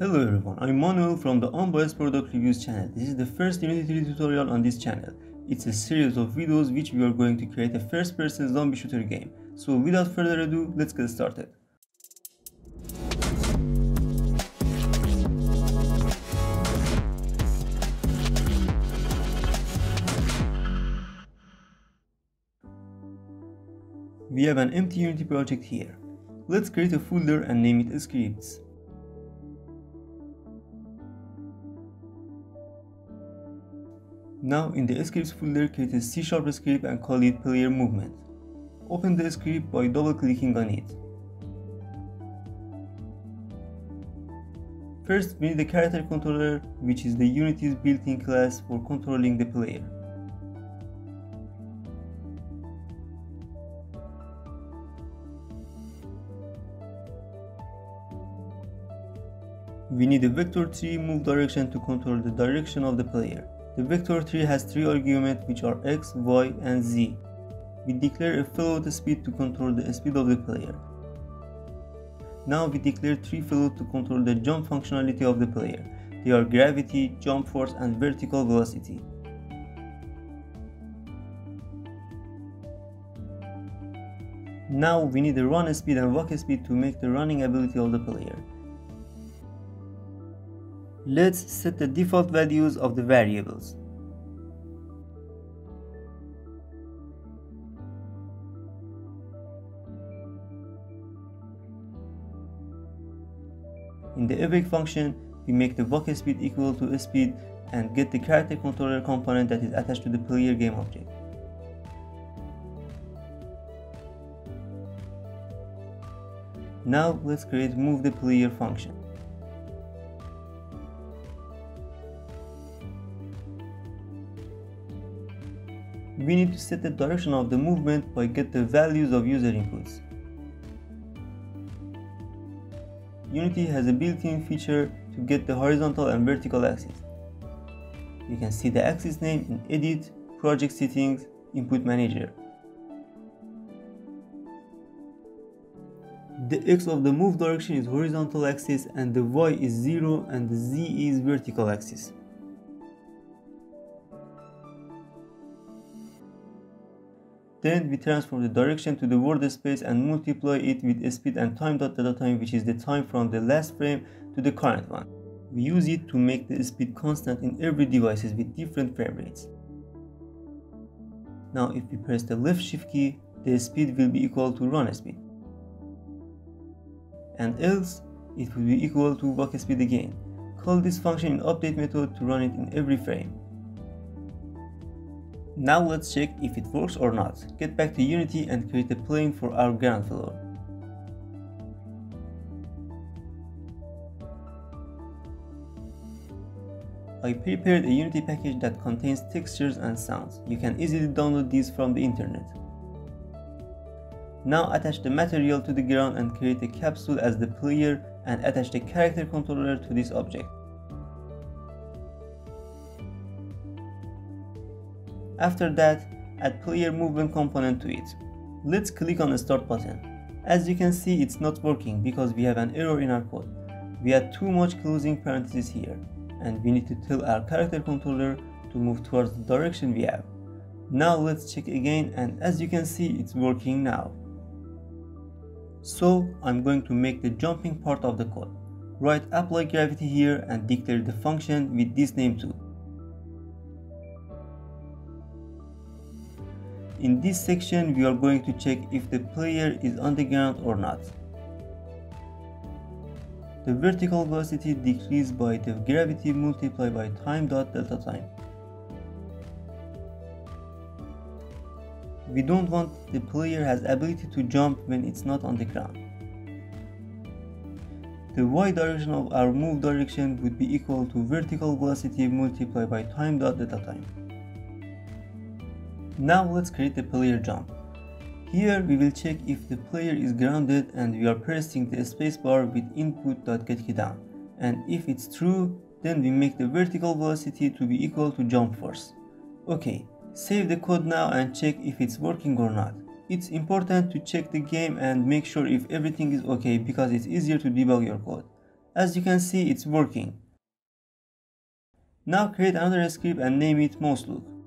Hello everyone, I'm Manuel from the Unbiased Product Reviews channel. This is the first Unity 3 tutorial on this channel. It's a series of videos which we are going to create a first-person zombie shooter game. So without further ado, let's get started. We have an empty Unity project here. Let's create a folder and name it scripts. Now in the scripts folder create a C sharp script and call it player movement. Open the script by double clicking on it. First we need the character controller which is the Unity's built-in class for controlling the player. We need a Vector3 move direction to control the direction of the player. The Vector3 has three arguments which are x, y, and z. We declare a float speed to control the speed of the player. Now we declare three floats to control the jump functionality of the player. They are gravity, jump force, and vertical velocity. Now we need the run speed and walk speed to make the running ability of the player. Let's set the default values of the variables. In the awake function, we make the walk speed equal to a speed and get the character controller component that is attached to the player game object. Now let's create move the player function. We need to set the direction of the movement by get the values of user inputs. Unity has a built-in feature to get the horizontal and vertical axis. You can see the axis name in Edit, Project Settings, Input Manager. The x of the move direction is horizontal axis and the y is 0 and the z is vertical axis. Then we transform the direction to the world space and multiply it with speed and time dot delta time which is the time from the last frame to the current one. We use it to make the speed constant in every devices with different frame rates. Now if we press the left shift key, the speed will be equal to run speed. And else, it will be equal to walk speed again. Call this function in update method to run it in every frame. Now let's check if it works or not. Get back to Unity and create a plane for our ground floor. I prepared a Unity package that contains textures and sounds. You can easily download these from the internet. Now attach the material to the ground and create a capsule as the player and attach the character controller to this object. After that, add player movement component to it. Let's click on the start button. As you can see, it's not working because we have an error in our code. We had too much closing parentheses here, and we need to tell our character controller to move towards the direction we have. Now let's check again and as you can see, it's working now. So I'm going to make the jumping part of the code. Write apply gravity here and declare the function with this name too. In this section, we are going to check if the player is on the ground or not. The vertical velocity decreased by the gravity multiplied by time dot delta time. We don't want the player has ability to jump when it's not on the ground. The y direction of our move direction would be equal to vertical velocity multiplied by time dot delta time. Now let's create the player jump. Here we will check if the player is grounded and we are pressing the spacebar with input.getKeyDown. And if it's true, then we make the vertical velocity to be equal to jump force. Okay, save the code now and check if it's working or not. It's important to check the game and make sure if everything is okay because it's easier to debug your code. As you can see, it's working. Now create another script and name it MouseLook.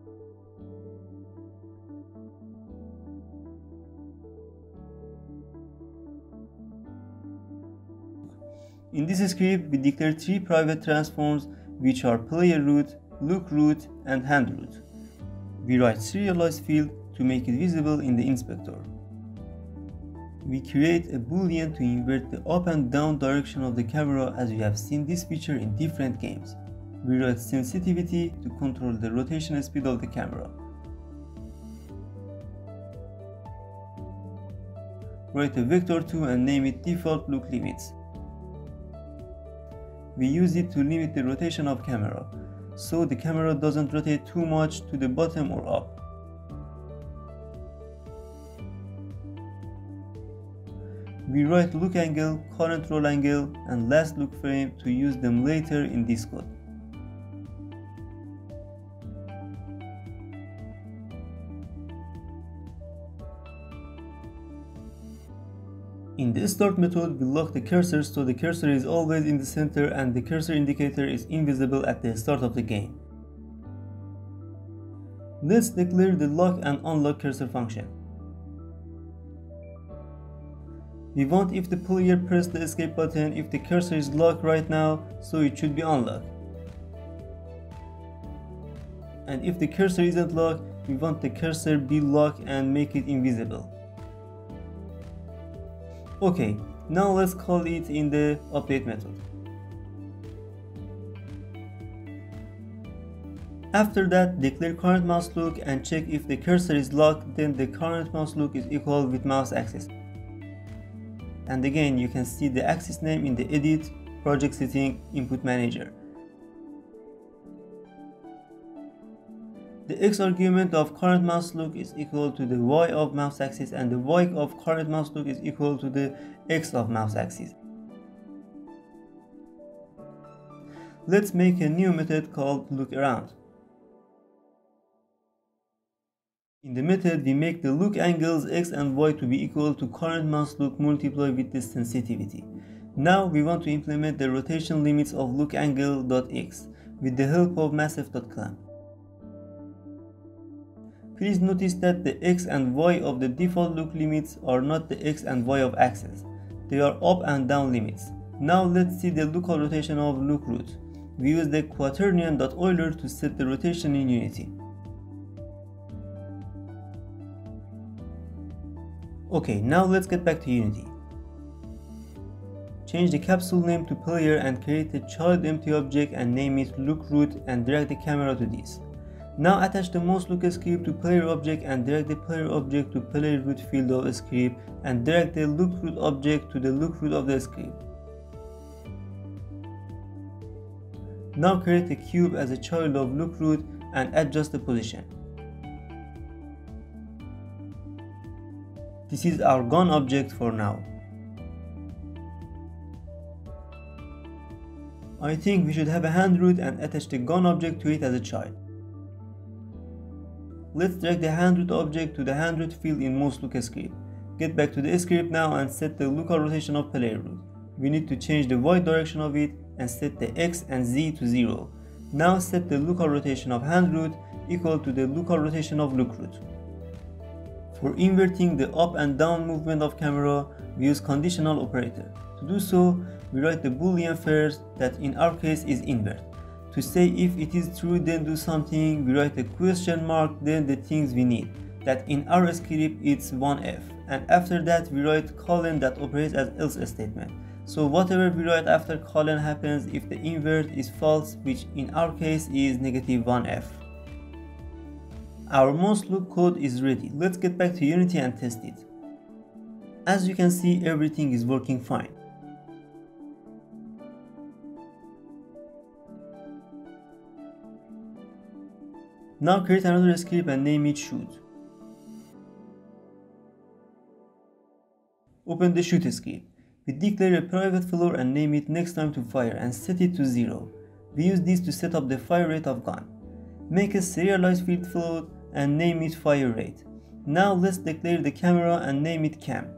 In this script, we declare three private transforms which are player root, look root, and hand root. We write serialized field to make it visible in the inspector. We create a boolean to invert the up and down direction of the camera as we have seen this feature in different games. We write sensitivity to control the rotation speed of the camera. Write a Vector2 and name it default look limits we use it to limit the rotation of camera, so the camera doesn't rotate too much to the bottom or up. We write look angle, current roll angle, and last look frame to use them later in this code. In the start method, we lock the cursor so the cursor is always in the center and the cursor indicator is invisible at the start of the game. Let's declare the lock and unlock cursor function. We want if the player press the escape button if the cursor is locked right now, so it should be unlocked. And if the cursor isn't locked, we want the cursor be locked and make it invisible. Okay, now let's call it in the update method. After that, declare current mouse look and check if the cursor is locked, then the current mouse look is equal with mouse axis. And again, you can see the axis name in the edit, project setting, input manager. The x argument of current mouse look is equal to the y of mouse axis and the y of current mouse look is equal to the x of mouse axis. Let's make a new method called look around. In the method, we make the look angles x and y to be equal to current mouse look multiplied with the sensitivity. Now we want to implement the rotation limits of look angle.x with the help of Mathf.clamp. Please notice that the x and y of the default look limits are not the x and y of axes. They are up and down limits. Now let's see the local rotation of look root. We use the quaternion.euler to set the rotation in Unity. Okay, now let's get back to Unity. Change the capsule name to player and create a child empty object and name it look root and drag the camera to this. Now attach the mouse look script to player object and drag the player object to player root field of script and drag the look root object to the look root of the script. Now create a cube as a child of look root and adjust the position. This is our gun object for now. I think we should have a hand root and attach the gun object to it as a child. Let's drag the hand root object to the hand root field in MouseLook script. Get back to the script now and set the local rotation of player root. We need to change the y direction of it and set the x and z to 0. Now set the local rotation of hand root equal to the local rotation of look root. For inverting the up and down movement of camera, we use conditional operator. To do so, we write the boolean first that in our case is invert. To say if it is true then do something, we write a question mark then the things we need. That in our script it's 1f and after that we write colon that operates as else statement. So whatever we write after colon happens if the invert is false which in our case is negative 1f. Our mouse look code is ready. Let's get back to Unity and test it. As you can see everything is working fine. Now create another script and name it shoot. Open the shoot script. We declare a private float and name it next time to fire and set it to 0. We use this to set up the fire rate of gun. Make a serialized field float and name it fire rate. Now let's declare the camera and name it cam.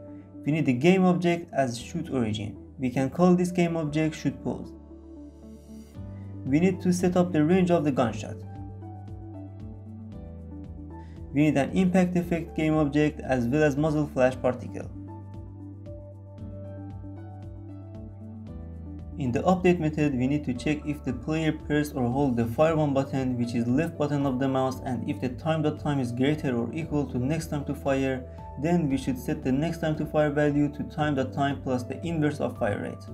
We need a game object as shoot origin. we can call this game object shoot pose. We need to set up the range of the gunshot. We need an impact effect game object as well as muzzle flash particle. In the update method, we need to check if the player press or hold the fire one button, which is left button of the mouse, and if the time.time time is greater or equal to next time to fire, then we should set the next time to fire value to time.time time plus the inverse of fire rate.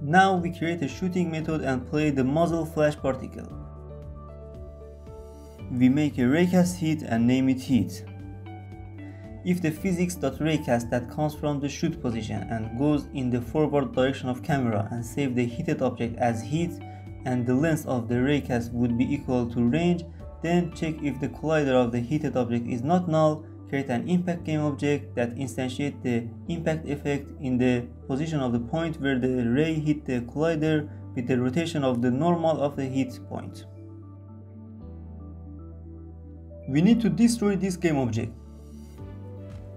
Now we create a shooting method and play the muzzle flash particle. We make a raycast hit and name it hit. If the physics.raycast that comes from the shoot position and goes in the forward direction of camera and save the heated object as hit and the length of the raycast would be equal to range, then check if the collider of the heated object is not null, create an impact game object that instantiate the impact effect in the position of the point where the ray hit the collider with the rotation of the normal of the hit point. We need to destroy this game object.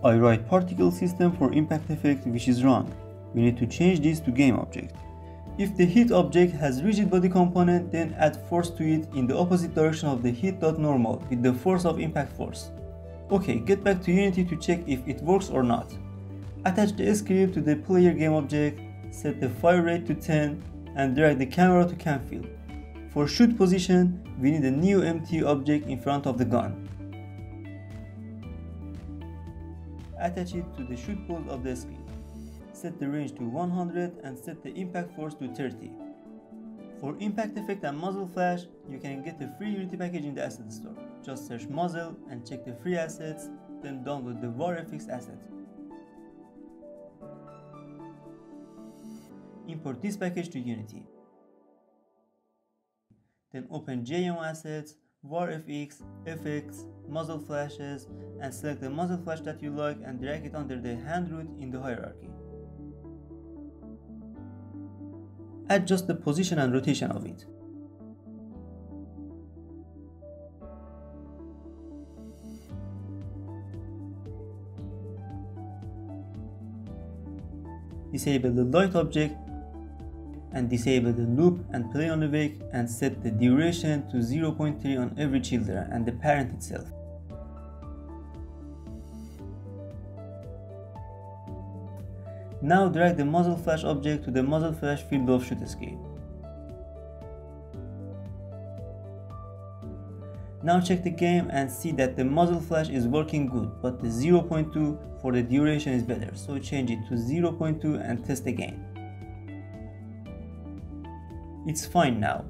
I write particle system for impact effect which is wrong. We need to change this to game object. If the hit object has rigid body component then add force to it in the opposite direction of the hit.normal with the force of impact force. Ok, get back to Unity to check if it works or not. Attach the script to the player game object, set the fire rate to 10 and drag the camera to cam field. For shoot position, we need a new empty object in front of the gun. Attach it to the shoot pose of the screen. Set the range to 100 and set the impact force to 30. For impact effect and muzzle flash, you can get the free Unity package in the asset store. Just search muzzle and check the free assets, then download the War FX asset. Import this package to Unity. Then open JMO Assets, VARFX, FX, muzzle flashes and select the muzzle flash that you like and drag it under the hand root in the hierarchy. Adjust the position and rotation of it. Disable the light object and disable the loop and play on awake and set the duration to 0.3 on every children and the parent itself. Now drag the muzzle flash object to the muzzle flash field of shoot escape. Now check the game and see that the muzzle flash is working good, but the 0.2 for the duration is better, so change it to 0.2 and test again. It's fine now.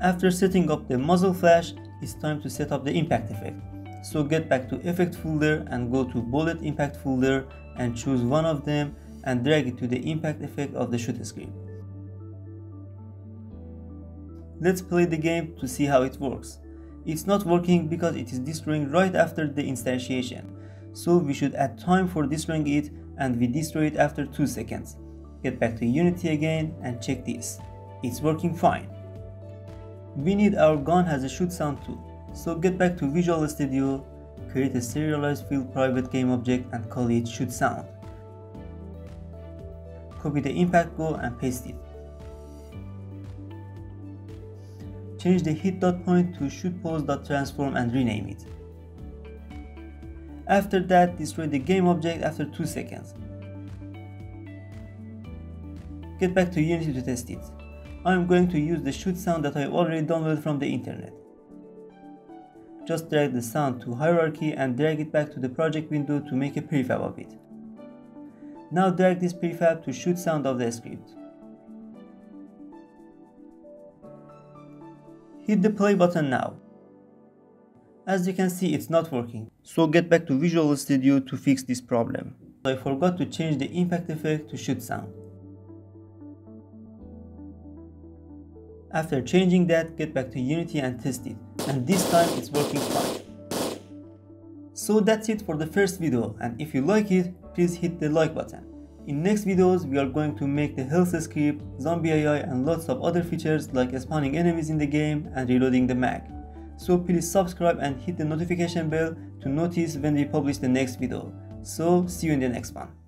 After setting up the muzzle flash, it's time to set up the impact effect. So get back to effect folder and go to bullet impact folder and choose one of them and drag it to the impact effect of the shoot script. Let's play the game to see how it works. It's not working because it is destroying right after the instantiation, so we should add time for destroying it and we destroy it after 2 seconds. Get back to Unity again and check this. It's working fine. We need our gun has a shoot sound too, so get back to Visual Studio, create a serialized field private game object and call it shoot sound. Copy the impact go and paste it. Change the hit dot point to shoot dot transform and rename it. After that, destroy the game object after 2 seconds. Get back to Unity to test it. I'm going to use the shoot sound that I've already downloaded from the internet. Just drag the sound to hierarchy and drag it back to the project window to make a prefab of it. Now drag this prefab to shoot sound of the script. Hit the play button now. As you can see it's not working, so get back to Visual Studio to fix this problem. I forgot to change the impact effect to shoot sound. After changing that, get back to Unity and test it. And this time it's working fine. So that's it for the first video and if you like it, please hit the like button. In next videos, we are going to make the health script, zombie AI and lots of other features like spawning enemies in the game and reloading the mag. So please subscribe and hit the notification bell to notice when we publish the next video. So see you in the next one.